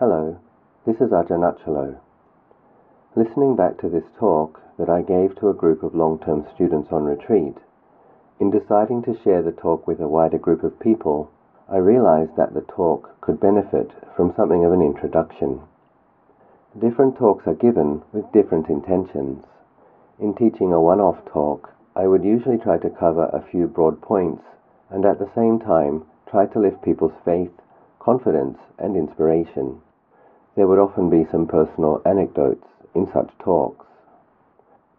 Hello, this is Ajahn Achalo. Listening back to this talk that I gave to a group of long-term students on retreat, in deciding to share the talk with a wider group of people, I realized that the talk could benefit from something of an introduction. Different talks are given with different intentions. In teaching a one-off talk, I would usually try to cover a few broad points and at the same time try to lift people's faith, confidence, and inspiration. There would often be some personal anecdotes in such talks.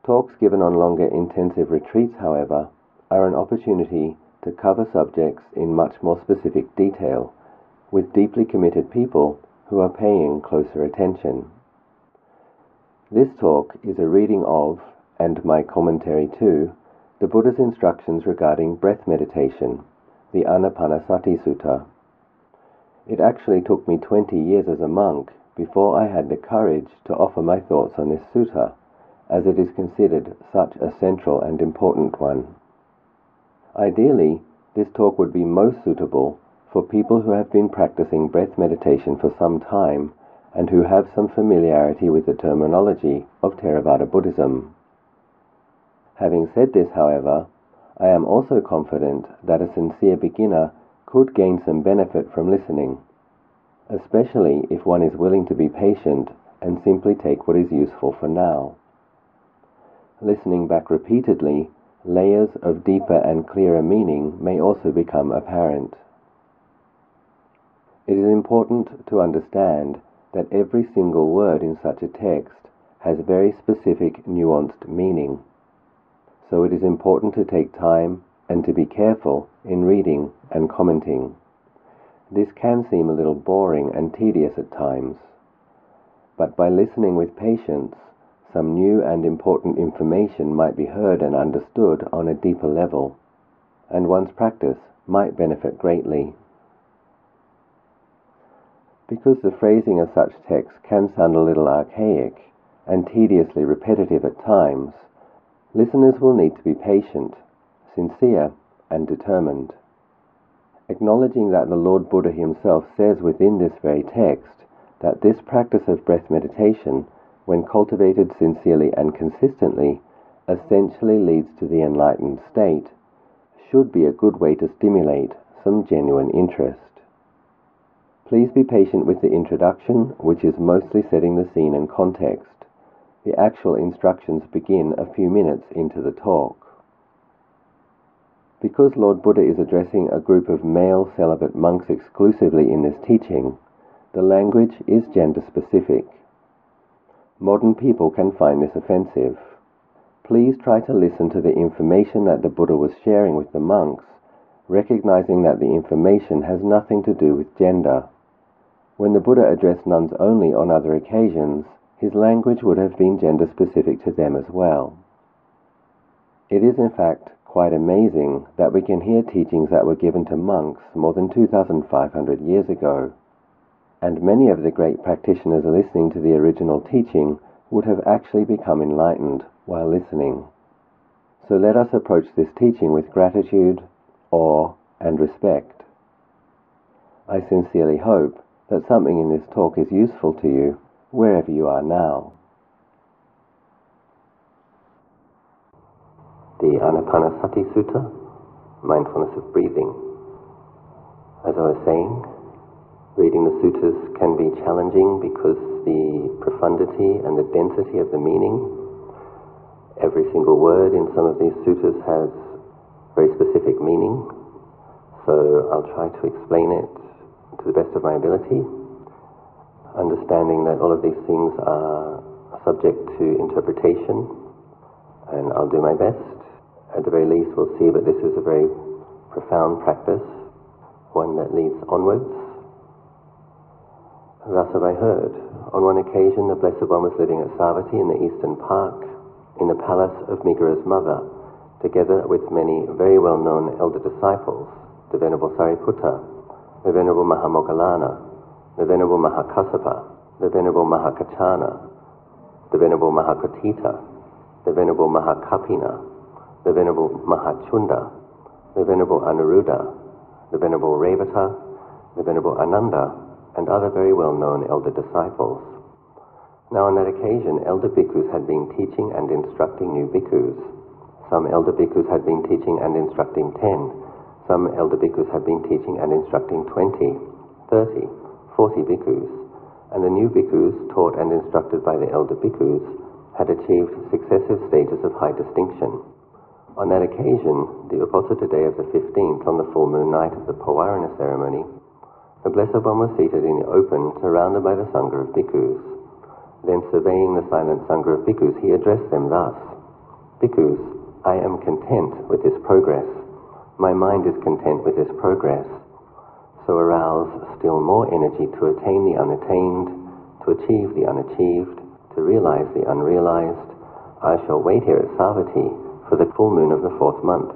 Talks given on longer intensive retreats, however, are an opportunity to cover subjects in much more specific detail with deeply committed people who are paying closer attention. This talk is a reading of, and my commentary to, the Buddha's instructions regarding breath meditation, the Anapanasati Sutta. It actually took me 20 years as a monk before I had the courage to offer my thoughts on this sutta, as it is considered such a central and important one. Ideally, this talk would be most suitable for people who have been practicing breath meditation for some time and who have some familiarity with the terminology of Theravada Buddhism. Having said this, however, I am also confident that a sincere beginner could gain some benefit from listening, especially if one is willing to be patient and simply take what is useful for now. Listening back repeatedly, layers of deeper and clearer meaning may also become apparent. It is important to understand that every single word in such a text has very specific nuanced meaning so it is important to take time and to be careful in reading and commenting. This can seem a little boring and tedious at times, but by listening with patience, some new and important information might be heard and understood on a deeper level, and one's practice might benefit greatly. Because the phrasing of such texts can sound a little archaic and tediously repetitive at times, Listeners will need to be patient, sincere, and determined. Acknowledging that the Lord Buddha himself says within this very text that this practice of breath meditation, when cultivated sincerely and consistently, essentially leads to the enlightened state, should be a good way to stimulate some genuine interest. Please be patient with the introduction, which is mostly setting the scene and context. The actual instructions begin a few minutes into the talk. Because Lord Buddha is addressing a group of male celibate monks exclusively in this teaching, the language is gender specific. Modern people can find this offensive. Please try to listen to the information that the Buddha was sharing with the monks, recognizing that the information has nothing to do with gender. When the Buddha addressed nuns only on other occasions, his language would have been gender specific to them as well. It is in fact quite amazing that we can hear teachings that were given to monks more than 2,500 years ago, and many of the great practitioners listening to the original teaching would have actually become enlightened while listening. So let us approach this teaching with gratitude, awe, and respect. I sincerely hope that something in this talk is useful to you wherever you are now. The Anapanasati Sutta, mindfulness of breathing. As I was saying, reading the suttas can be challenging because the profundity and the density of the meaning, every single word in some of these suttas has very specific meaning. So I'll try to explain it to the best of my ability understanding that all of these things are subject to interpretation, and I'll do my best. At the very least, we'll see that this is a very profound practice, one that leads onwards. Thus have I heard. On one occasion, the Blessed One was living at Savatthi in the Eastern Park, in the palace of Migara's mother, together with many very well-known elder disciples, the Venerable Sariputta, the Venerable Mahamoggallana, the Venerable Mahakassapa, the Venerable Mahakaccana, the Venerable Mahakotthita, the Venerable Mahakappina, the Venerable Mahachunda, the Venerable Anuruddha, the Venerable Revata, the Venerable Ananda, and other very well known elder disciples. Now, on that occasion, elder bhikkhus had been teaching and instructing new bhikkhus. Some elder bhikkhus had been teaching and instructing 10. Some elder bhikkhus had been teaching and instructing 20, 30, 40 bhikkhus. And the new bhikkhus, taught and instructed by the elder bhikkhus, had achieved successive stages of high distinction. On that occasion, the Uposatha day of the 15th, on the full moon night of the Pavarana ceremony, the Blessed One was seated in the open, surrounded by the Sangha of bhikkhus. Then, surveying the silent Sangha of bhikkhus, he addressed them thus Bhikkhus, I am content with this progress. My mind is content with this progress. So arouse still more energy to attain the unattained, to achieve the unachieved, to realize the unrealized. I shall wait here at Savatthi for the full moon of the fourth month.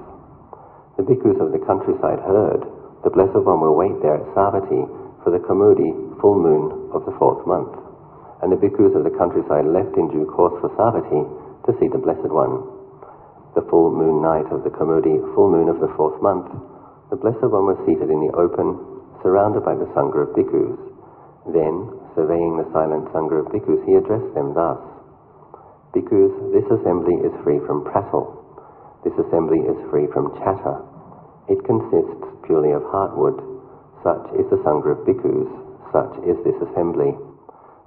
The bhikkhus of the countryside heard, the Blessed One will wait there at Savatthi for the Kaumudi full moon of the fourth month. And the bhikkhus of the countryside left in due course for Savatthi to see the Blessed One. The full moon night of the Kaumudi full moon of the fourth month, the Blessed One was seated in the open, surrounded by the Sangha of bhikkhus. Then, surveying the silent Sangha of bhikkhus, he addressed them thus Bhikkhus, this assembly is free from prattle. This assembly is free from chatter. It consists purely of heartwood. Such is the Sangha of Bhikkhus. Such is this assembly.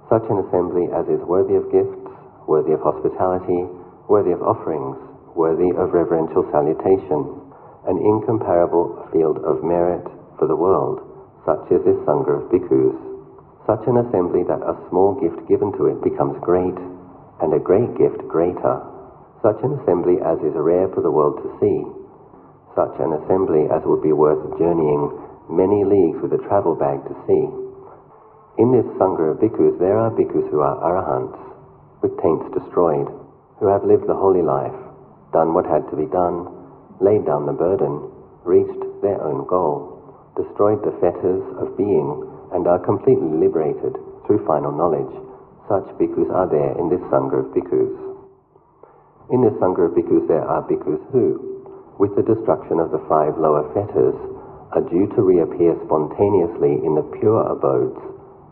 Such an assembly as is worthy of gifts, worthy of hospitality, worthy of offerings, worthy of reverential salutation, an incomparable field of merit for the world. Such is this Sangha of Bhikkhus. Such an assembly that a small gift given to it becomes great, and a great gift greater such an assembly as is rare for the world to see, such an assembly as would be worth journeying many leagues with a travel bag to see. In this Sangha of bhikkhus, there are bhikkhus who are arahants, with taints destroyed, who have lived the holy life, done what had to be done, laid down the burden, reached their own goal, destroyed the fetters of being, and are completely liberated through final knowledge. Such bhikkhus are there in this Sangha of bhikkhus. In the Sangha of bhikkhus, there are bhikkhus who, with the destruction of the five lower fetters, are due to reappear spontaneously in the pure abodes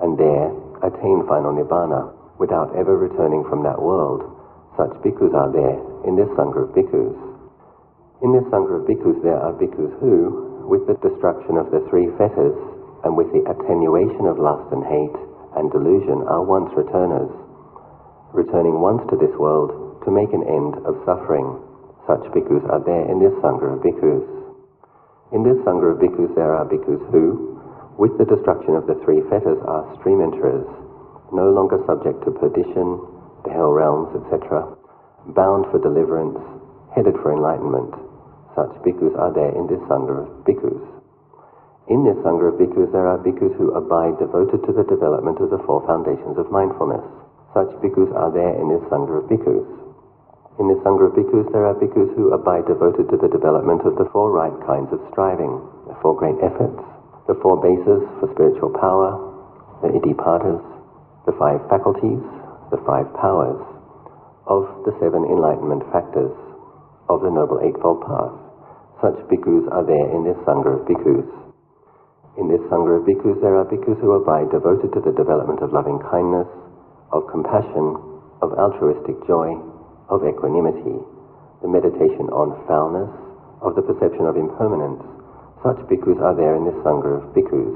and there attain final nibbana without ever returning from that world. Such bhikkhus are there in this Sangha of bhikkhus. In this Sangha of bhikkhus, there are bhikkhus who, with the destruction of the three fetters and with the attenuation of lust and hate and delusion, are once returners, returning once to this world to make an end of suffering. Such bhikkhus are there in this Sangha of bhikkhus. In this Sangha of bhikkhus there are bhikkhus who, with the destruction of the three fetters, are stream enterers, no longer subject to perdition, the hell realms, etc., bound for deliverance, headed for enlightenment. Such bhikkhus are there in this Sangha of bhikkhus. In this Sangha of bhikkhus there are bhikkhus who abide devoted to the development of the four foundations of mindfulness. Such bhikkhus are there in this Sangha of bhikkhus. In the Sangha of Bhikkhus, there are bhikkhus who abide devoted to the development of the four right kinds of striving, the four great efforts, the four bases for spiritual power, the iddhipadas, the five faculties, the five powers, of the seven enlightenment factors, of the Noble Eightfold Path. Such bhikkhus are there in this Sangha of Bhikkhus. In this Sangha of Bhikkhus, there are bhikkhus who abide devoted to the development of loving kindness, of compassion, of altruistic joy, of equanimity, the meditation on foulness, of the perception of impermanence. Such bhikkhus are there in this Sangha of bhikkhus.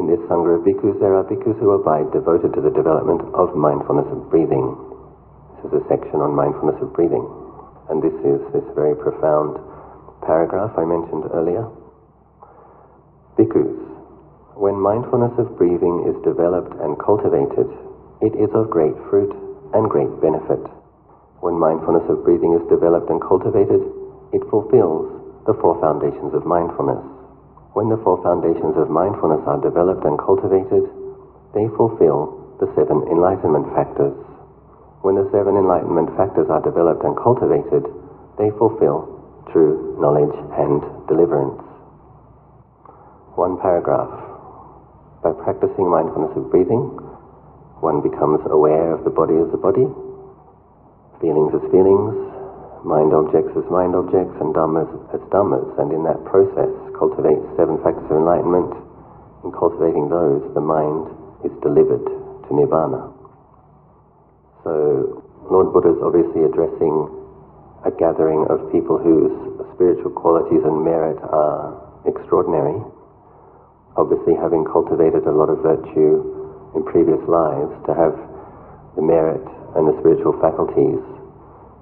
In this Sangha of bhikkhus, there are bhikkhus who abide devoted to the development of mindfulness of breathing. This is a section on mindfulness of breathing. And this is this very profound paragraph I mentioned earlier. Bhikkhus, when mindfulness of breathing is developed and cultivated, it is of great fruit and great benefit. When mindfulness of breathing is developed and cultivated, it fulfills the four foundations of mindfulness. When the four foundations of mindfulness are developed and cultivated, they fulfill the seven enlightenment factors. When the seven enlightenment factors are developed and cultivated, they fulfill true knowledge and deliverance. One paragraph. By practicing mindfulness of breathing, one becomes aware of the body as a body, feelings as feelings, mind objects as mind objects, and dhammas as dhammas, and in that process cultivates seven factors of enlightenment, in cultivating those, the mind is delivered to Nibbana. So Lord Buddha is obviously addressing a gathering of people whose spiritual qualities and merit are extraordinary. Obviously, having cultivated a lot of virtue in previous lives, to have the merit and the spiritual faculties,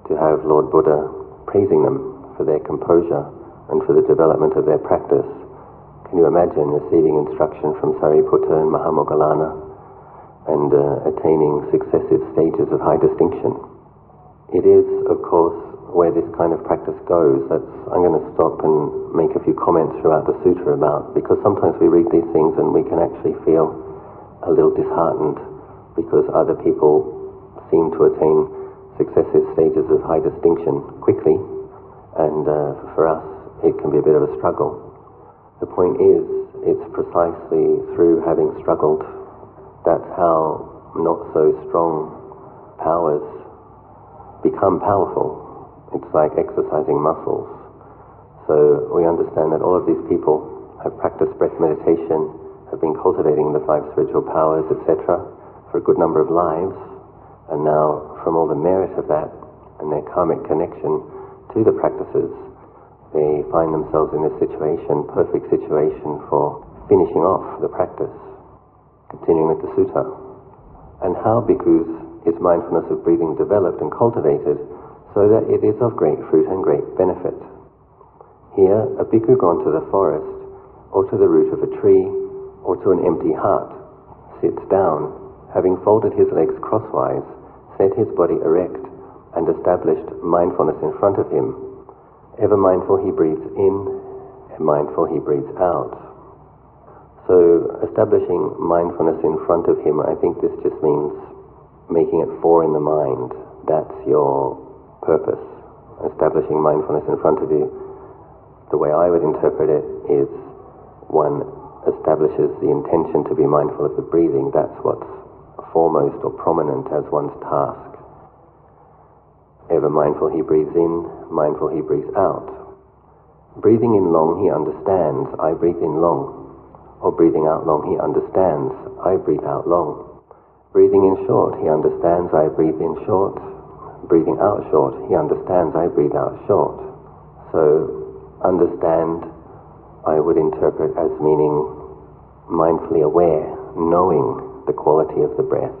to have Lord Buddha praising them for their composure and for the development of their practice. Can you imagine receiving instruction from Sariputta and Mahamoggallana and uh, attaining successive stages of high distinction? It is, of course, where this kind of practice goes. That's, I'm going to stop and make a few comments throughout the sutra about, because sometimes we read these things and we can actually feel a little disheartened because other people seem to attain successive stages of high distinction quickly, and uh, for us it can be a bit of a struggle. The point is, it's precisely through having struggled that's how not so strong powers become powerful it's like exercising muscles. So we understand that all of these people have practiced breath meditation, have been cultivating the five spiritual powers, etc., for a good number of lives, and now from all the merit of that and their karmic connection to the practices, they find themselves in this situation, perfect situation for finishing off the practice. Continuing with the sutta. And how bhikkhus is mindfulness of breathing developed and cultivated so that it is of great fruit and great benefit. Here, a bhikkhu gone to the forest, or to the root of a tree, or to an empty hut, sits down, having folded his legs crosswise, set his body erect, and established mindfulness in front of him. Ever mindful he breathes in, and mindful he breathes out. So, establishing mindfulness in front of him, I think this just means making it fore in the mind. That's your purpose, establishing mindfulness in front of you, the way I would interpret it is one establishes the intention to be mindful of the breathing. That's what's foremost or prominent as one's task. Ever mindful he breathes in, mindful he breathes out. Breathing in long he understands, I breathe in long. Or breathing out long he understands, I breathe out long. Breathing in short he understands, I breathe in short breathing out short, he understands I breathe out short. So, understand, I would interpret as meaning mindfully aware, knowing the quality of the breath.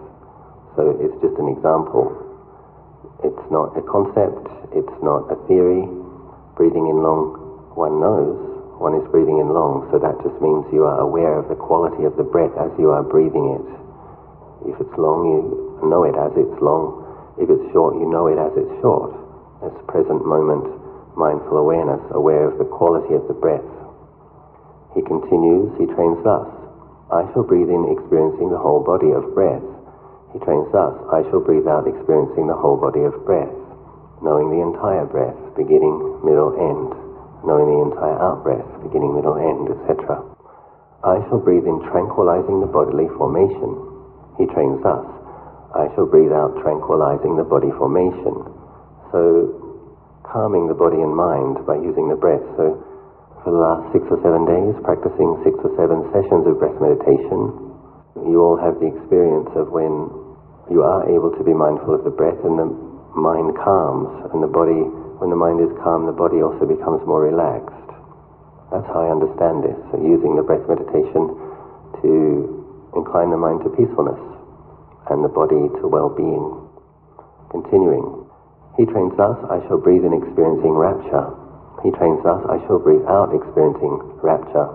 So, it's just an example. It's not a concept, it's not a theory. Breathing in long, one knows one is breathing in long, so that just means you are aware of the quality of the breath as you are breathing it. If it's long, you know it as it's long. If it's short, you know it as it's short. It's present moment, mindful awareness, aware of the quality of the breath. He continues, he trains thus. I shall breathe in experiencing the whole body of breath. He trains thus. I shall breathe out experiencing the whole body of breath, knowing the entire breath, beginning, middle, end, knowing the entire out breath, beginning, middle, end, etc. I shall breathe in tranquilizing the bodily formation. He trains thus. I shall breathe out tranquilizing the body formation. So calming the body and mind by using the breath. So for the last six or seven days, practicing six or seven sessions of breath meditation, you all have the experience of when you are able to be mindful of the breath and the mind calms and the body, when the mind is calm, the body also becomes more relaxed. That's how I understand this, so using the breath meditation to incline the mind to peacefulness and the body to well-being. Continuing, he trains thus, I shall breathe in experiencing rapture. He trains us, I shall breathe out experiencing rapture.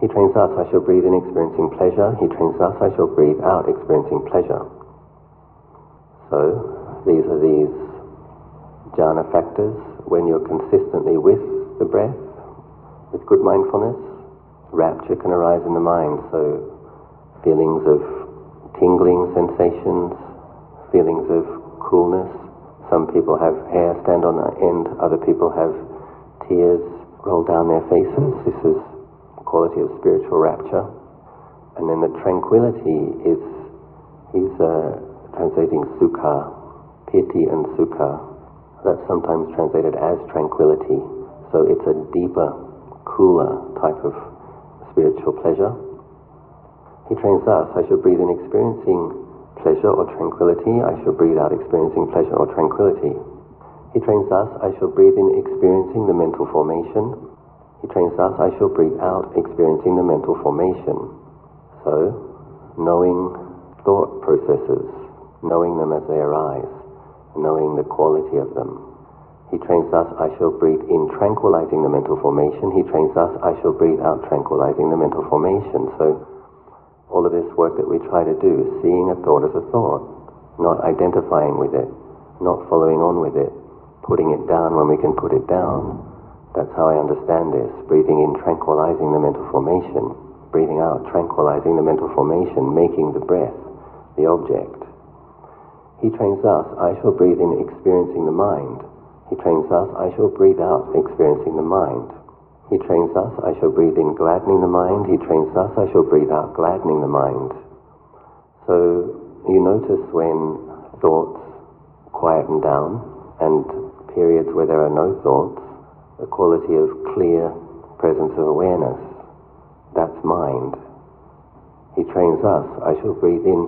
He trains us, I shall breathe in experiencing pleasure. He trains us, I shall breathe out experiencing pleasure. So, these are these jhana factors when you're consistently with the breath, with good mindfulness, rapture can arise in the mind. So, feelings of tingling sensations, feelings of coolness. Some people have hair stand on end, other people have tears roll down their faces. This is quality of spiritual rapture. And then the tranquility is, he's uh, translating sukha, piti and sukha. That's sometimes translated as tranquility. So it's a deeper, cooler type of spiritual pleasure. He trains us. I should breathe in experiencing pleasure or tranquility. I should breathe out experiencing pleasure or tranquility. He trains us. I shall breathe in experiencing the mental formation. He trains us. I shall breathe out experiencing the mental formation. So, knowing thought processes, knowing them as they arise, knowing the quality of them. He trains us, I shall breathe in tranquilizing the mental formation. He trains us, I shall breathe out tranquilizing the mental formation. So all of this work that we try to do, seeing a thought as a thought, not identifying with it, not following on with it, putting it down when we can put it down. That's how I understand this. Breathing in, tranquilizing the mental formation. Breathing out, tranquilizing the mental formation, making the breath the object. He trains us, I shall breathe in, experiencing the mind. He trains us, I shall breathe out, experiencing the mind. He trains us, I shall breathe in, gladdening the mind. He trains us, I shall breathe out, gladdening the mind. So you notice when thoughts quieten down and periods where there are no thoughts, the quality of clear presence of awareness. That's mind. He trains us, I shall breathe in,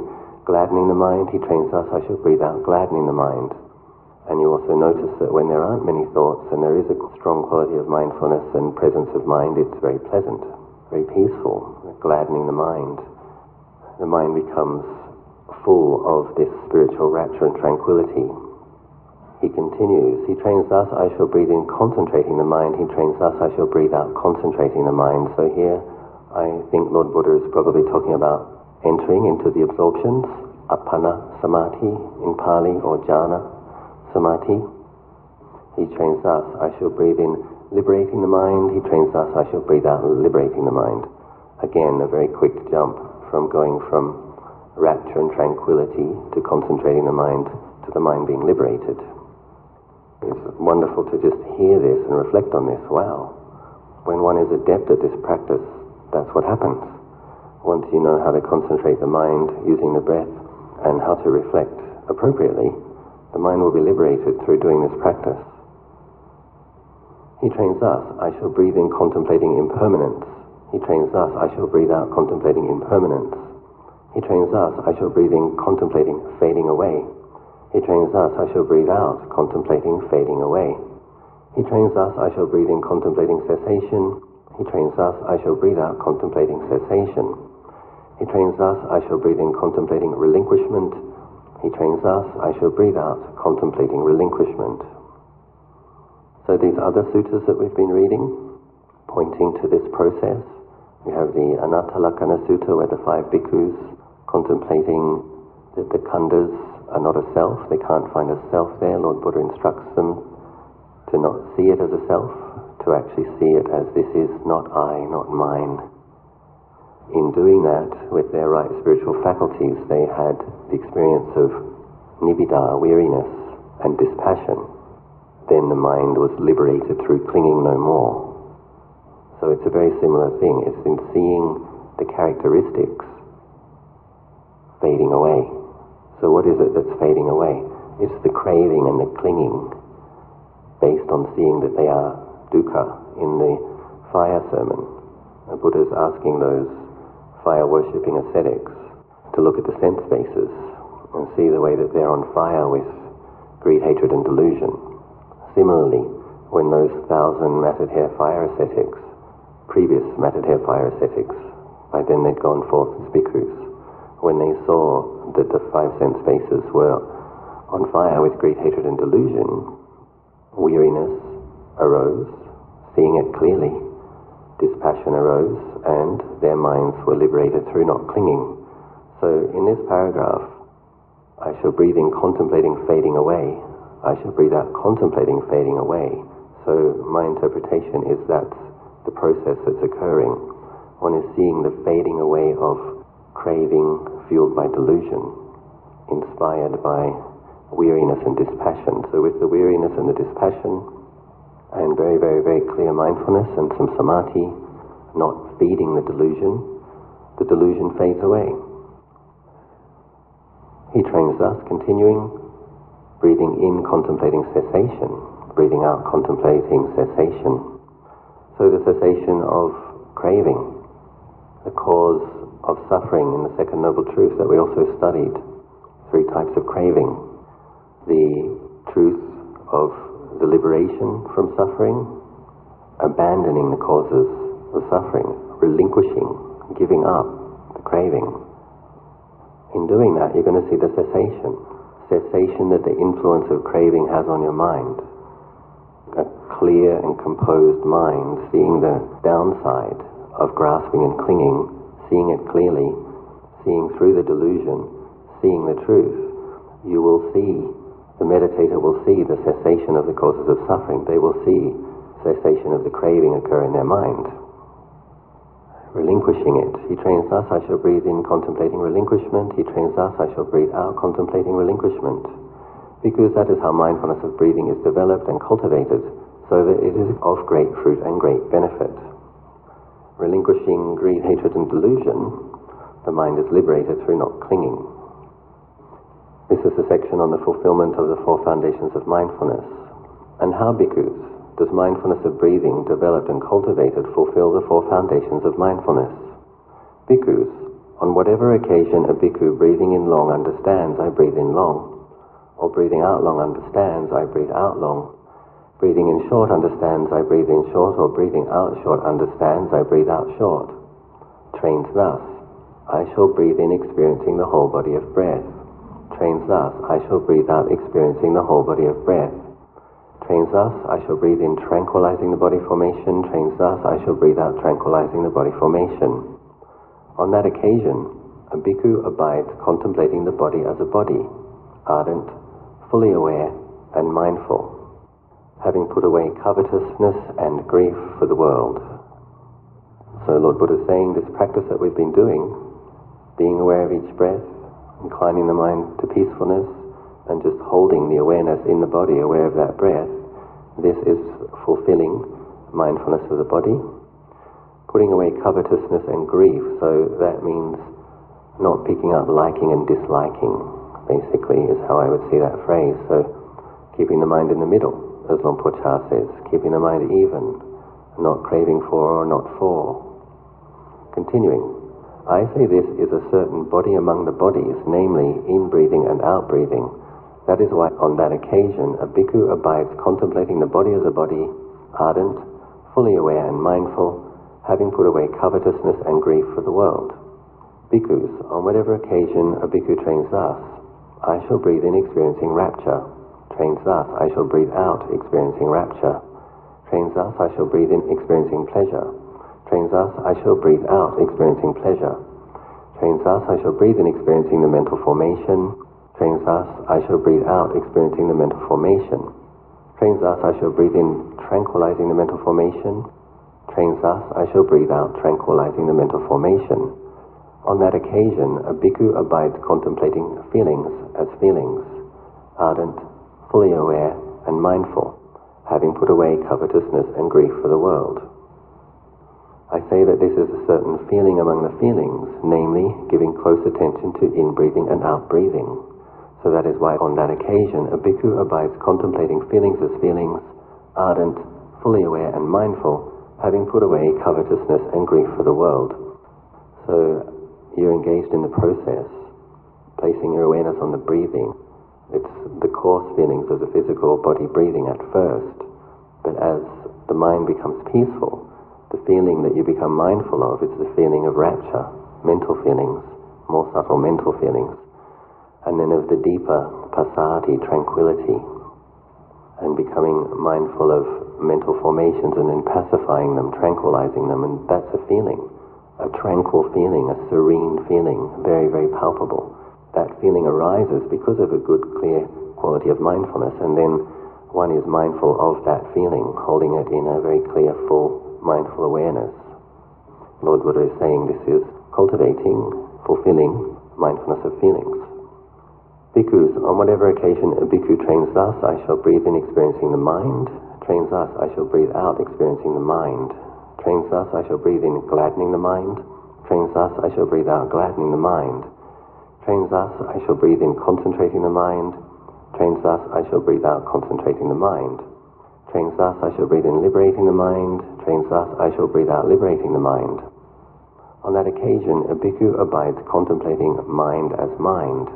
gladdening the mind. He trains us, I shall breathe out, gladdening the mind. And you also notice that when there aren't many thoughts and there is a strong quality of mindfulness and presence of mind, it's very pleasant, very peaceful, gladdening the mind. The mind becomes full of this spiritual rapture and tranquility. He continues, He trains us, I shall breathe in, concentrating the mind. He trains us, I shall breathe out, concentrating the mind. So here, I think Lord Buddha is probably talking about entering into the absorptions, appana samadhi in Pali or jhana samadhi. He trains us, I shall breathe in, liberating the mind. He trains us, I shall breathe out, liberating the mind. Again, a very quick jump from going from rapture and tranquility to concentrating the mind to the mind being liberated. It's wonderful to just hear this and reflect on this. Wow. When one is adept at this practice, that's what happens. Once you know how to concentrate the mind using the breath and how to reflect appropriately, the mind will be liberated through doing this practice. He trains us, I shall breathe in contemplating impermanence. He trains us, I shall breathe out contemplating impermanence. He trains us, I shall breathe in contemplating fading away. He trains us, I shall breathe out contemplating fading away. He trains us, I shall breathe in contemplating cessation. He trains us, I shall breathe out contemplating cessation. He trains us, I shall breathe in contemplating relinquishment. He trains us, I shall breathe out, contemplating relinquishment. So these other suttas that we've been reading, pointing to this process, we have the Anattalakkhana Sutta where the five bhikkhus contemplating that the khandhas are not a self, they can't find a self there. Lord Buddha instructs them to not see it as a self, to actually see it as this is not I, not mine in doing that with their right spiritual faculties, they had the experience of nibbida, weariness, and dispassion. Then the mind was liberated through clinging no more. So it's a very similar thing. It's in seeing the characteristics fading away. So what is it that's fading away? It's the craving and the clinging based on seeing that they are dukkha. In the fire sermon, the Buddha is asking those fire worshipping ascetics to look at the sense bases and see the way that they're on fire with greed, hatred, and delusion. Similarly, when those thousand matted hair fire ascetics, previous matted hair fire ascetics, by then they'd gone forth as bhikkhus, when they saw that the five sense bases were on fire with great hatred, and delusion, weariness arose, seeing it clearly dispassion arose and their minds were liberated through not clinging. So in this paragraph, I shall breathe in contemplating fading away. I shall breathe out contemplating fading away. So my interpretation is that the process that's occurring. One is seeing the fading away of craving fueled by delusion, inspired by weariness and dispassion. So with the weariness and the dispassion, and very, very, very clear mindfulness and some samadhi, not feeding the delusion, the delusion fades away. He trains us, continuing, breathing in, contemplating cessation, breathing out, contemplating cessation. So the cessation of craving, the cause of suffering in the Second Noble Truth that we also studied. Three types of craving. The truth of the liberation from suffering, abandoning the causes of suffering, relinquishing, giving up the craving. In doing that, you're going to see the cessation. Cessation that the influence of craving has on your mind. A clear and composed mind, seeing the downside of grasping and clinging, seeing it clearly, seeing through the delusion, seeing the truth, you will see, the meditator will see the cessation of the causes of suffering. They will see cessation of the craving occur in their mind relinquishing it. He trains thus, I shall breathe in contemplating relinquishment. He trains us, I shall breathe out contemplating relinquishment. Because that is how mindfulness of breathing is developed and cultivated, so that it is of great fruit and great benefit. Relinquishing greed, hatred, and delusion, the mind is liberated through not clinging. This is a section on the fulfillment of the four foundations of mindfulness, and how bhikkhus, does mindfulness of breathing, developed and cultivated, fulfill the four foundations of mindfulness? Bhikkhus, on whatever occasion a bhikkhu breathing in long understands, I breathe in long, or breathing out long understands, I breathe out long, breathing in short understands, I breathe in short, or breathing out short understands, I breathe out short. Trains thus, I shall breathe in experiencing the whole body of breath. Trains thus, I shall breathe out experiencing the whole body of breath Trains thus, I shall breathe in tranquilizing the body formation. Trains thus, I shall breathe out tranquilizing the body formation. On that occasion, a bhikkhu abides contemplating the body as a body, ardent, fully aware, and mindful, having put away covetousness and grief for the world. So Lord Buddha is saying this practice that we've been doing, being aware of each breath, inclining the mind to peacefulness, and just holding the awareness in the body, aware of that breath, this is fulfilling mindfulness of the body. Putting away covetousness and grief, so that means not picking up liking and disliking, basically, is how I would see that phrase. So keeping the mind in the middle, as Luang Por says, keeping the mind even, not craving for or not for. Continuing. I say this is a certain body among the bodies, namely in breathing and out breathing, that is why on that occasion a bhikkhu abides contemplating the body as a body, ardent, fully aware and mindful, having put away covetousness and grief for the world. Bhikkhus, on whatever occasion a bhikkhu trains thus, I shall breathe in experiencing rapture. Trains thus, I shall breathe out experiencing rapture. Trains thus, I shall breathe in experiencing pleasure. Trains thus, I shall breathe out experiencing pleasure. Trains thus, I shall breathe in experiencing the mental formation, Trains thus, I shall breathe out, experiencing the mental formation. Trains thus, I shall breathe in, tranquilizing the mental formation. Trains thus, I shall breathe out, tranquilizing the mental formation. On that occasion, a bhikkhu abides contemplating feelings as feelings, ardent, fully aware, and mindful, having put away covetousness and grief for the world. I say that this is a certain feeling among the feelings, namely, giving close attention to in-breathing and out-breathing. So that is why on that occasion a bhikkhu abides contemplating feelings as feelings, ardent, fully aware and mindful, having put away covetousness and grief for the world. So you're engaged in the process, placing your awareness on the breathing. It's the coarse feelings of the physical body breathing at first, but as the mind becomes peaceful, the feeling that you become mindful of is the feeling of rapture, mental feelings, more subtle mental feelings and then of the deeper passaddhi, tranquility, and becoming mindful of mental formations and then pacifying them, tranquilizing them, and that's a feeling, a tranquil feeling, a serene feeling, very, very palpable. That feeling arises because of a good, clear quality of mindfulness, and then one is mindful of that feeling, holding it in a very clear, full, mindful awareness. Lord Buddha is saying this is cultivating, fulfilling mindfulness of feelings. Bhikkhus, on whatever occasion a bhikkhu trains thus, I shall breathe in experiencing the mind. Trains thus, I shall breathe out experiencing the mind. Trains thus, I shall breathe in gladdening the mind. Trains thus, I shall breathe out gladdening the mind. Trains thus, I shall breathe in concentrating the mind. Trains thus, I shall breathe out concentrating the mind. Trains thus, I shall breathe in liberating the mind. Trains thus, I shall breathe out liberating the mind. On that occasion, a bhikkhu abides contemplating mind as mind,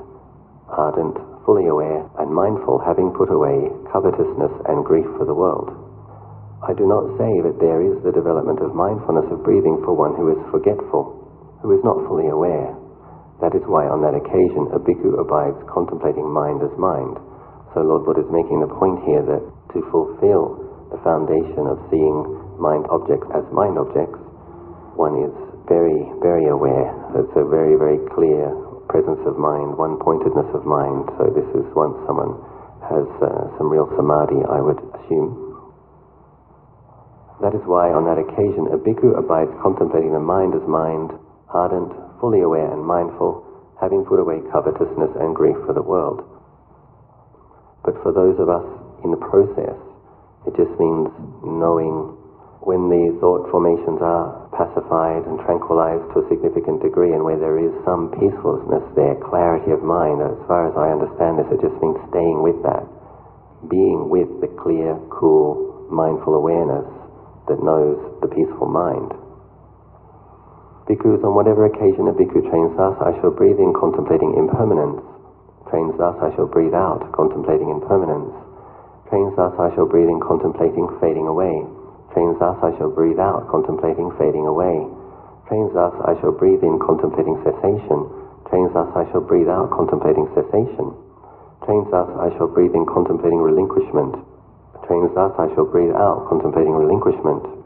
ardent, fully aware, and mindful, having put away covetousness and grief for the world. I do not say that there is the development of mindfulness of breathing for one who is forgetful, who is not fully aware. That is why on that occasion a bhikkhu abides contemplating mind as mind. So Lord Buddha is making the point here that to fulfill the foundation of seeing mind objects as mind objects, one is very, very aware. It's a very, very clear presence of mind, one pointedness of mind. So this is once someone has uh, some real samadhi, I would assume. That is why on that occasion a bhikkhu abides contemplating the mind as mind, ardent, fully aware and mindful, having put away covetousness and grief for the world. But for those of us in the process, it just means knowing when the thought formations are pacified and tranquilized to a significant degree and where there is some peacefulness there, clarity of mind, as far as I understand this, it just means staying with that, being with the clear, cool, mindful awareness that knows the peaceful mind. Bhikkhus, on whatever occasion a bhikkhu trains thus, I shall breathe in contemplating impermanence. Trains thus, I shall breathe out, contemplating impermanence. Trains thus, I shall breathe in contemplating fading away. Trains thus, I shall breathe out, contemplating fading away. Trains thus, I shall breathe in contemplating cessation. Trains thus, I shall breathe out, contemplating cessation. Trains thus, I shall breathe in contemplating relinquishment trains thus, I shall breathe out, contemplating relinquishment.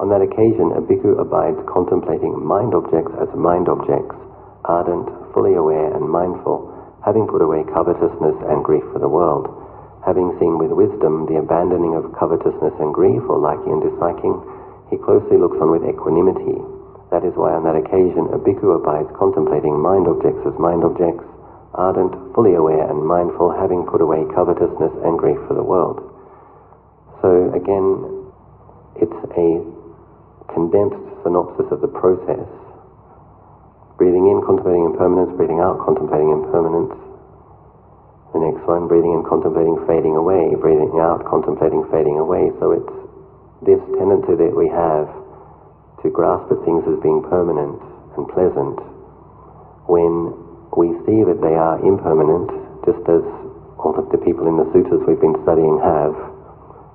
On that occasion, a bhikkhu abides contemplating mind objects as mind objects, ardent, fully aware, and mindful, having put away covetousness and grief for the world. Having seen with wisdom the abandoning of covetousness and grief, or liking and disliking, he closely looks on with equanimity. That is why on that occasion a bhikkhu abides contemplating mind objects as mind objects, ardent, fully aware, and mindful, having put away covetousness and grief for the world. So again, it's a condensed synopsis of the process. Breathing in, contemplating impermanence, breathing out, contemplating impermanence. The next one, breathing in, contemplating fading away, breathing out, contemplating fading away. So it's this tendency that we have to grasp at things as being permanent and pleasant when we see that they are impermanent, just as all of the people in the sutras we've been studying have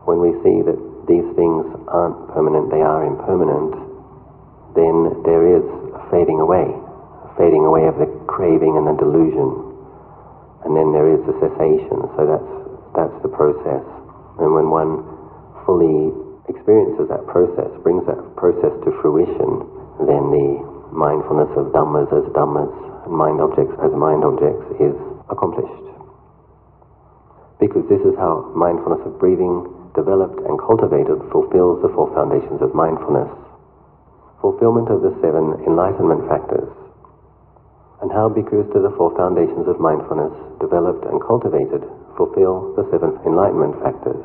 when we see that these things aren't permanent, they are impermanent, then there is a fading away, a fading away of the craving and the delusion. And then there is the cessation, so that's, that's the process. And when one fully experiences that process, brings that process to fruition, then the mindfulness of dhammas as dhammas and mind objects as mind objects is accomplished. Because this is how mindfulness of breathing developed and cultivated fulfills the four foundations of mindfulness. Fulfillment of the seven enlightenment factors. And how bhikkhus to the four foundations of mindfulness, developed and cultivated, fulfill the seven enlightenment factors.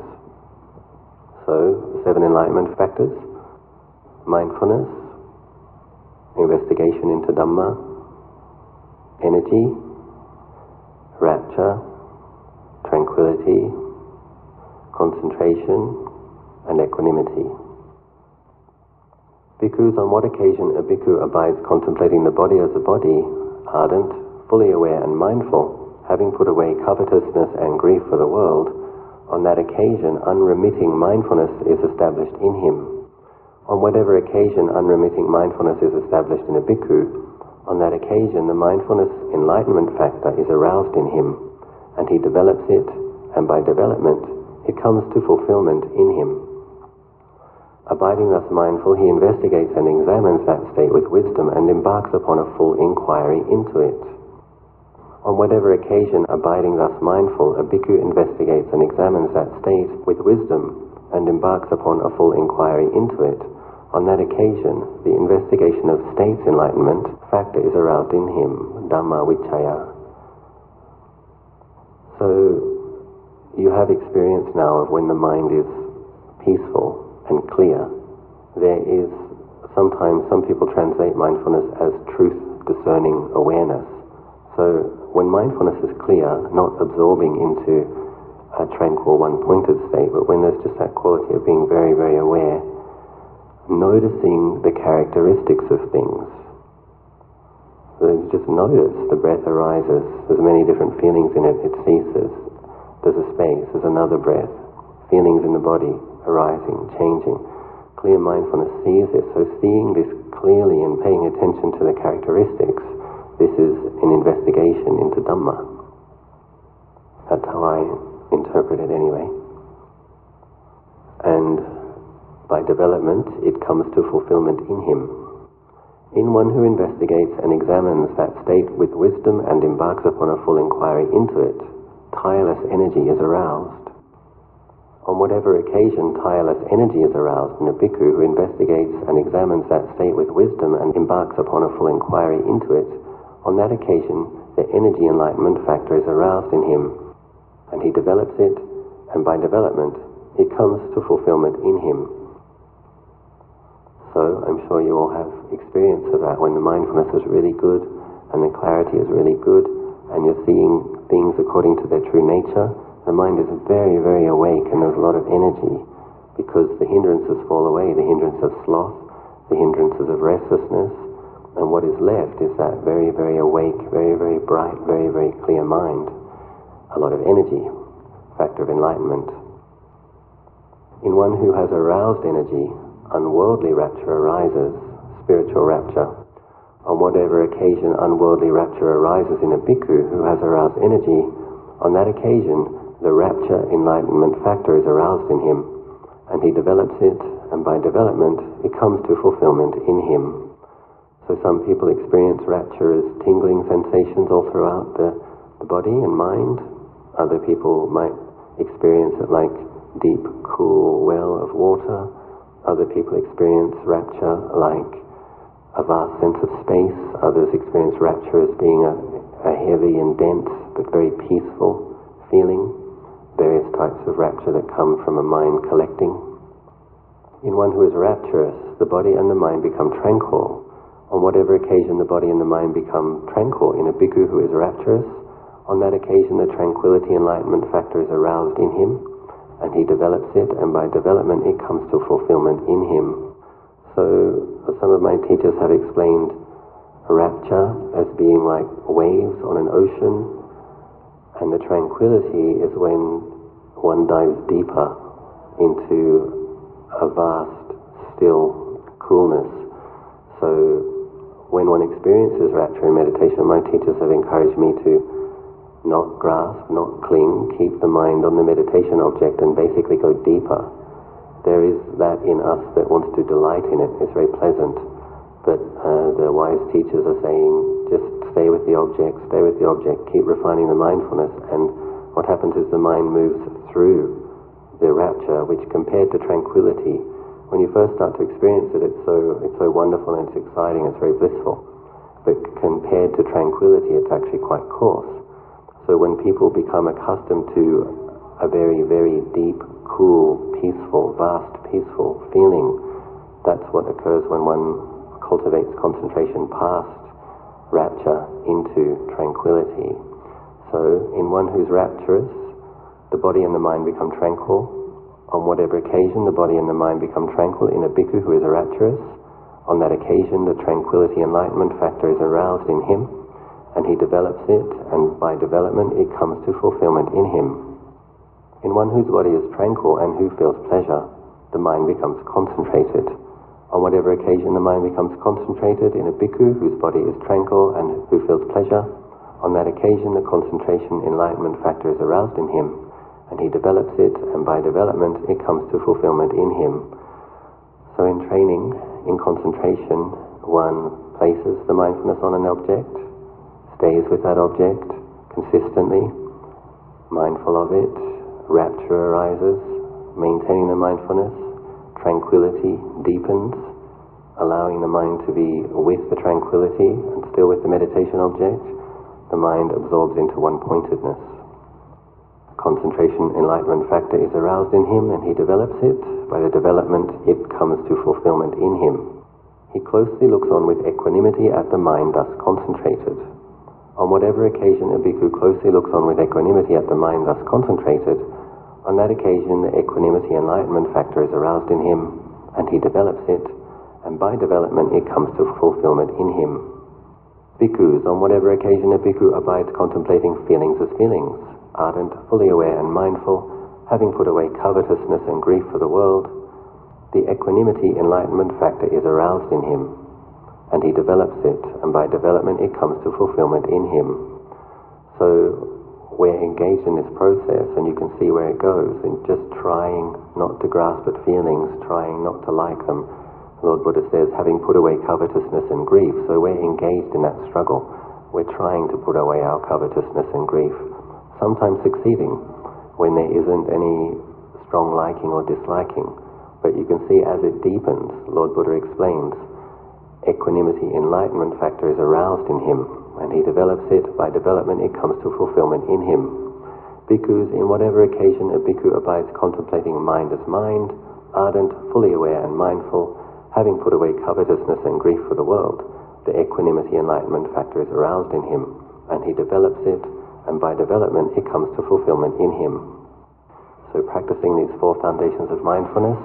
So, seven enlightenment factors mindfulness, investigation into Dhamma, energy, rapture, tranquility, concentration, and equanimity. Bhikkhus, on what occasion a bhikkhu abides contemplating the body as a body, ardent, fully aware and mindful, having put away covetousness and grief for the world, on that occasion unremitting mindfulness is established in him. On whatever occasion unremitting mindfulness is established in a bhikkhu, on that occasion the mindfulness enlightenment factor is aroused in him, and he develops it, and by development it comes to fulfillment in him. Abiding thus mindful, he investigates and examines that state with wisdom and embarks upon a full inquiry into it. On whatever occasion, abiding thus mindful, a bhikkhu investigates and examines that state with wisdom and embarks upon a full inquiry into it. On that occasion, the investigation of states enlightenment factor is aroused in him, Dhamma Vichaya. So, you have experience now of when the mind is peaceful and clear. There is sometimes some people translate mindfulness as truth discerning awareness. So when mindfulness is clear, not absorbing into a tranquil one pointed state, but when there's just that quality of being very, very aware, noticing the characteristics of things. So you just notice the breath arises. There's many different feelings in it. It ceases. There's a space. There's another breath. Feelings in the body arising, changing. Clear mindfulness sees this. So seeing this clearly and paying attention to the characteristics, this is an investigation into Dhamma. That's how I interpret it anyway. And by development, it comes to fulfillment in him. In one who investigates and examines that state with wisdom and embarks upon a full inquiry into it, tireless energy is aroused. On whatever occasion tireless energy is aroused in a bhikkhu who investigates and examines that state with wisdom and embarks upon a full inquiry into it, on that occasion the energy enlightenment factor is aroused in him, and he develops it, and by development it comes to fulfillment in him. So I'm sure you all have experience of that when the mindfulness is really good and the clarity is really good and you're seeing things according to their true nature. The mind is very, very awake and there's a lot of energy because the hindrances fall away, the hindrance of sloth, the hindrances of restlessness, and what is left is that very, very awake, very, very bright, very, very clear mind. A lot of energy, factor of enlightenment. In one who has aroused energy, unworldly rapture arises, spiritual rapture. On whatever occasion unworldly rapture arises in a bhikkhu who has aroused energy, on that occasion the rapture enlightenment factor is aroused in him, and he develops it, and by development it comes to fulfillment in him. So some people experience rapture as tingling sensations all throughout the, the body and mind. Other people might experience it like deep, cool well of water other people experience rapture like a vast sense of space. Others experience rapture as being a, a heavy and dense but very peaceful feeling. Various types of rapture that come from a mind collecting. In one who is rapturous, the body and the mind become tranquil. On whatever occasion the body and the mind become tranquil, in a bhikkhu who is rapturous, on that occasion the tranquility enlightenment factor is aroused in him and he develops it, and by development it comes to fulfillment in him. So some of my teachers have explained rapture as being like waves on an ocean, and the tranquility is when one dives deeper into a vast, still coolness. So when one experiences rapture in meditation, my teachers have encouraged me to not grasp, not cling, keep the mind on the meditation object and basically go deeper. There is that in us that wants to delight in it. It's very pleasant. But uh, the wise teachers are saying, just stay with the object, stay with the object, keep refining the mindfulness. And what happens is the mind moves through the rapture, which compared to tranquility, when you first start to experience it, it's so, it's so wonderful and it's exciting, it's very blissful. But compared to tranquility, it's actually quite coarse. So when people become accustomed to a very, very deep, cool, peaceful, vast, peaceful feeling, that's what occurs when one cultivates concentration past rapture into tranquility. So in one who's rapturous, the body and the mind become tranquil. On whatever occasion the body and the mind become tranquil in a bhikkhu who is a rapturous, on that occasion the tranquility enlightenment factor is aroused in him and he develops it, and by development it comes to fulfillment in him. In one whose body is tranquil and who feels pleasure, the mind becomes concentrated. On whatever occasion the mind becomes concentrated in a bhikkhu whose body is tranquil and who feels pleasure, on that occasion the concentration enlightenment factor is aroused in him, and he develops it, and by development it comes to fulfillment in him. So in training, in concentration, one places the mindfulness on an object, stays with that object consistently, mindful of it, rapture arises, maintaining the mindfulness, tranquility deepens, allowing the mind to be with the tranquility and still with the meditation object, the mind absorbs into one-pointedness. Concentration enlightenment factor is aroused in him and he develops it. By the development, it comes to fulfillment in him. He closely looks on with equanimity at the mind thus concentrated. On whatever occasion a bhikkhu closely looks on with equanimity at the mind thus concentrated, on that occasion the equanimity enlightenment factor is aroused in him, and he develops it, and by development it comes to fulfillment in him. Bhikkhus, on whatever occasion a bhikkhu abides contemplating feelings as feelings, ardent, fully aware and mindful, having put away covetousness and grief for the world, the equanimity enlightenment factor is aroused in him, and he develops it, and by development it comes to fulfillment in him. So we're engaged in this process, and you can see where it goes, in just trying not to grasp at feelings, trying not to like them. Lord Buddha says, having put away covetousness and grief, so we're engaged in that struggle. We're trying to put away our covetousness and grief, sometimes succeeding when there isn't any strong liking or disliking. But you can see as it deepens, Lord Buddha explains, equanimity enlightenment factor is aroused in him, and he develops it. By development, it comes to fulfillment in him. Bhikkhus, in whatever occasion a bhikkhu abides contemplating mind as mind, ardent, fully aware and mindful, having put away covetousness and grief for the world, the equanimity enlightenment factor is aroused in him, and he develops it, and by development, it comes to fulfillment in him. So practicing these four foundations of mindfulness,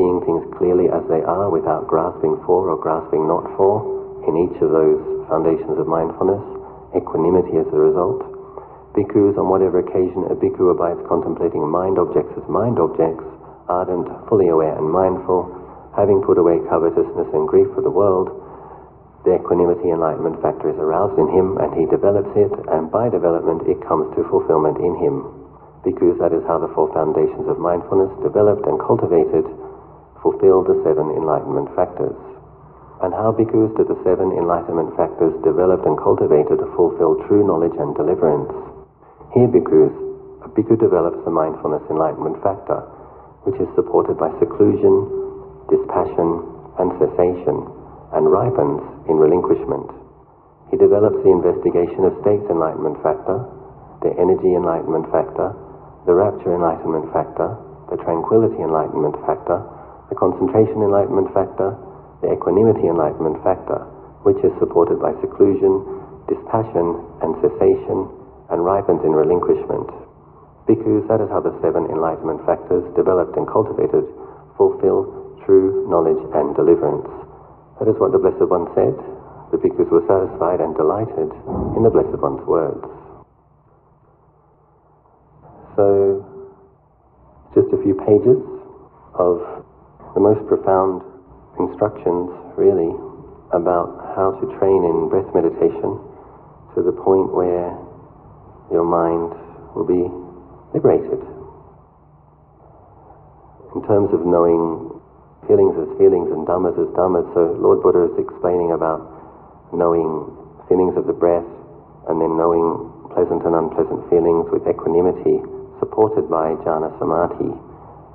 seeing things clearly as they are without grasping for or grasping not for in each of those foundations of mindfulness, equanimity as a result. Bhikkhus, on whatever occasion a bhikkhu abides contemplating mind objects as mind objects, ardent, fully aware and mindful, having put away covetousness and grief for the world, the equanimity enlightenment factor is aroused in him and he develops it, and by development it comes to fulfillment in him. Because that is how the four foundations of mindfulness, developed and cultivated, fulfill the seven enlightenment factors. And how bhikkhus do the seven enlightenment factors developed and cultivated to fulfill true knowledge and deliverance? Here, bhikkhus, a bhikkhu develops the mindfulness enlightenment factor, which is supported by seclusion, dispassion, and cessation, and ripens in relinquishment. He develops the investigation of states enlightenment factor, the energy enlightenment factor, the rapture enlightenment factor, the tranquility enlightenment factor, the concentration enlightenment factor, the equanimity enlightenment factor, which is supported by seclusion, dispassion, and cessation, and ripens in relinquishment. Bhikkhus, that is how the seven enlightenment factors, developed and cultivated, fulfill true knowledge and deliverance. That is what the Blessed One said. The bhikkhus were satisfied and delighted in the Blessed One's words. So, just a few pages of the most profound instructions, really, about how to train in breath meditation to the point where your mind will be liberated. In terms of knowing feelings as feelings and dhammas as dhammas, so Lord Buddha is explaining about knowing feelings of the breath and then knowing pleasant and unpleasant feelings with equanimity, supported by jhana samadhi.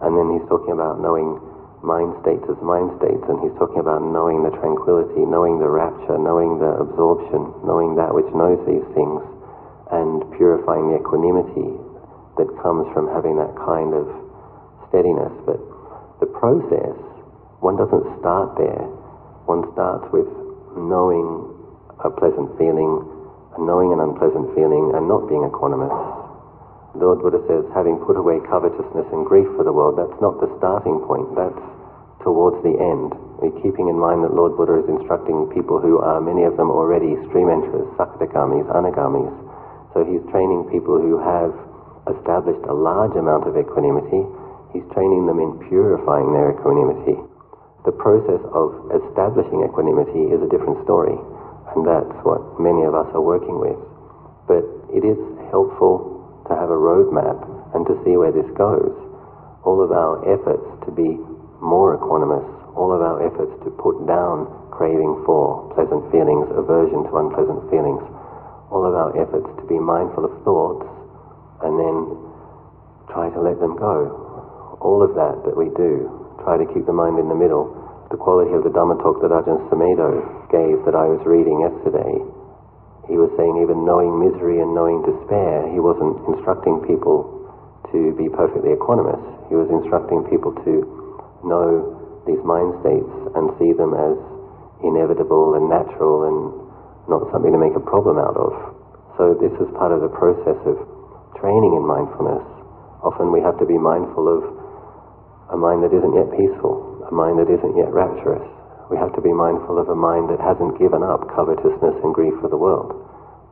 And then he's talking about knowing mind states as mind states, and he's talking about knowing the tranquility, knowing the rapture, knowing the absorption, knowing that which knows these things, and purifying the equanimity that comes from having that kind of steadiness. But the process, one doesn't start there. One starts with knowing a pleasant feeling, knowing an unpleasant feeling, and not being equanimous. Lord Buddha says, having put away covetousness and grief for the world, that's not the starting point. That's towards the end. Keeping in mind that Lord Buddha is instructing people who are, many of them already stream enterers, sakadagamis, anagamis. So he's training people who have established a large amount of equanimity. He's training them in purifying their equanimity. The process of establishing equanimity is a different story, and that's what many of us are working with. But it is helpful to have a roadmap and to see where this goes. All of our efforts to be more equanimous, all of our efforts to put down craving for pleasant feelings, aversion to unpleasant feelings, all of our efforts to be mindful of thoughts and then try to let them go. All of that that we do, try to keep the mind in the middle. The quality of the Dhamma talk that Ajahn Sumedho gave that I was reading yesterday, he was saying even knowing misery and knowing despair, he wasn't instructing people to be perfectly equanimous. He was instructing people to know these mind states and see them as inevitable and natural and not something to make a problem out of. So this is part of the process of training in mindfulness. Often we have to be mindful of a mind that isn't yet peaceful, a mind that isn't yet rapturous. We have to be mindful of a mind that hasn't given up covetousness and grief for the world.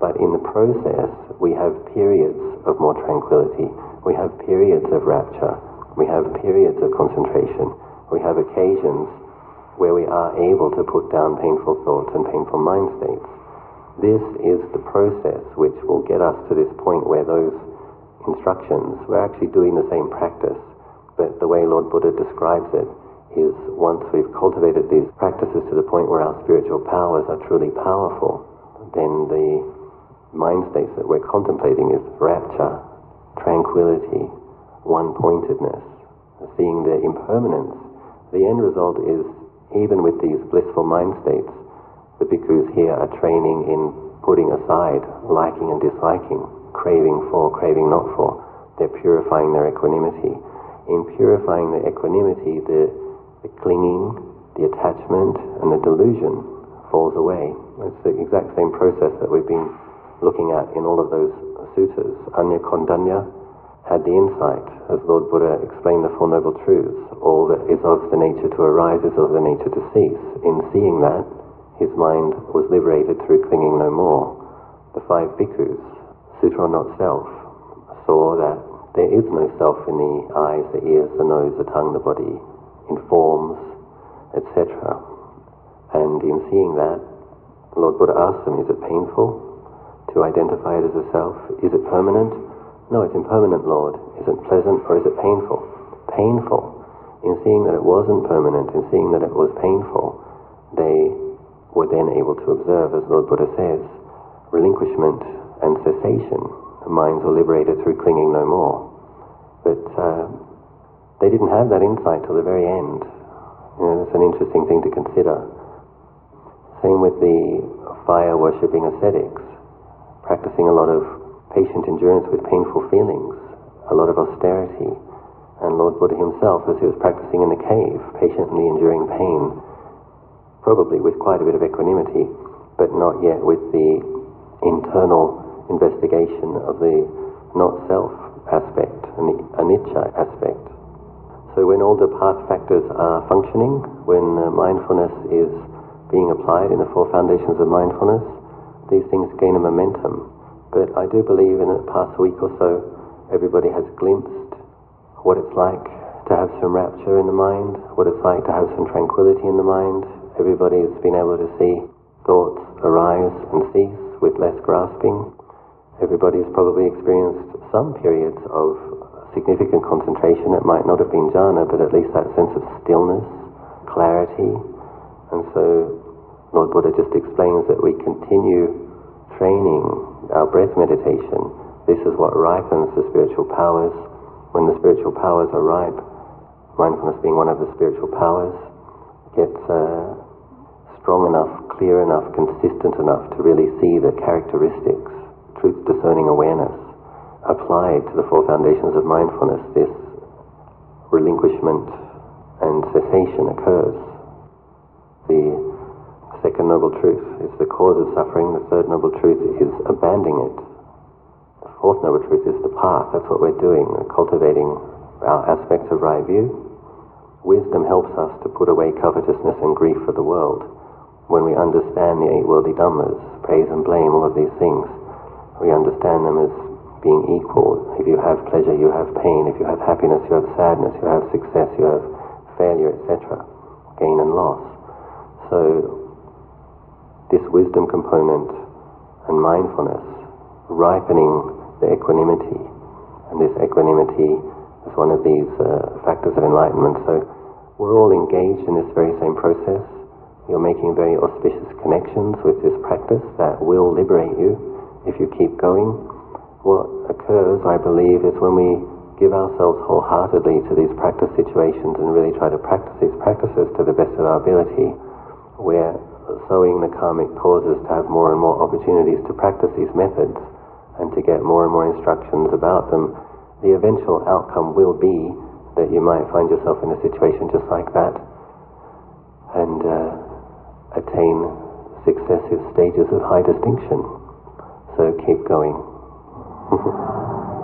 But in the process, we have periods of more tranquility. We have periods of rapture. We have periods of concentration. We have occasions where we are able to put down painful thoughts and painful mind states. This is the process which will get us to this point where those instructions, we're actually doing the same practice, but the way Lord Buddha describes it is once we've cultivated these practices to the point where our spiritual powers are truly powerful, then the mind states that we're contemplating is rapture, tranquility, one-pointedness, seeing the impermanence. The end result is, even with these blissful mind states, the bhikkhus here are training in putting aside liking and disliking, craving for, craving not for. They're purifying their equanimity. In purifying the equanimity, the the clinging, the attachment, and the delusion falls away. It's the exact same process that we've been looking at in all of those suttas. Anya Kondanya had the insight, as Lord Buddha explained the Four Noble Truths, all that is of the nature to arise is of the nature to cease. In seeing that, his mind was liberated through clinging no more. The five bhikkhus, Sutta Not Self, saw that there is no self in the eyes, the ears, the nose, the tongue, the body, in forms, etc. And in seeing that, Lord Buddha asked them, is it painful to identify it as a self? Is it permanent? No, it's impermanent, Lord. Is it pleasant or is it painful? Painful. In seeing that it wasn't permanent, in seeing that it was painful, they were then able to observe, as Lord Buddha says, relinquishment and cessation. The minds were liberated through clinging no more. But uh, they didn't have that insight till the very end. You know, it's an interesting thing to consider. Same with the fire worshipping ascetics, practicing a lot of patient endurance with painful feelings, a lot of austerity. And Lord Buddha himself, as he was practicing in the cave, patiently enduring pain, probably with quite a bit of equanimity, but not yet with the internal investigation of the not self aspect and the anicca aspect. So when all the path factors are functioning, when uh, mindfulness is being applied in the four foundations of mindfulness, these things gain a momentum. But I do believe in the past week or so, everybody has glimpsed what it's like to have some rapture in the mind, what it's like to have some tranquility in the mind. Everybody has been able to see thoughts arise and cease with less grasping. Everybody's probably experienced some periods of significant concentration. It might not have been jhana, but at least that sense of stillness, clarity. And so Lord Buddha just explains that we continue training our breath meditation. This is what ripens the spiritual powers. When the spiritual powers are ripe, mindfulness being one of the spiritual powers, gets uh, strong enough, clear enough, consistent enough to really see the characteristics, truth discerning awareness applied to the four foundations of mindfulness, this relinquishment and cessation occurs. The second noble truth is the cause of suffering. The third noble truth is abandoning it. The fourth noble truth is the path. That's what we're doing. We're cultivating our aspects of right view. Wisdom helps us to put away covetousness and grief for the world. When we understand the eight worldly dhammas, praise and blame, all of these things, we understand them as being equal. If you have pleasure, you have pain. If you have happiness, you have sadness. You have success, you have failure, etc. Gain and loss. So, this wisdom component and mindfulness, ripening the equanimity, and this equanimity is one of these uh, factors of enlightenment. So, we're all engaged in this very same process. You're making very auspicious connections with this practice that will liberate you if you keep going what occurs, I believe, is when we give ourselves wholeheartedly to these practice situations and really try to practice these practices to the best of our ability, we're sowing the karmic causes to have more and more opportunities to practice these methods and to get more and more instructions about them. The eventual outcome will be that you might find yourself in a situation just like that and uh, attain successive stages of high distinction. So keep going.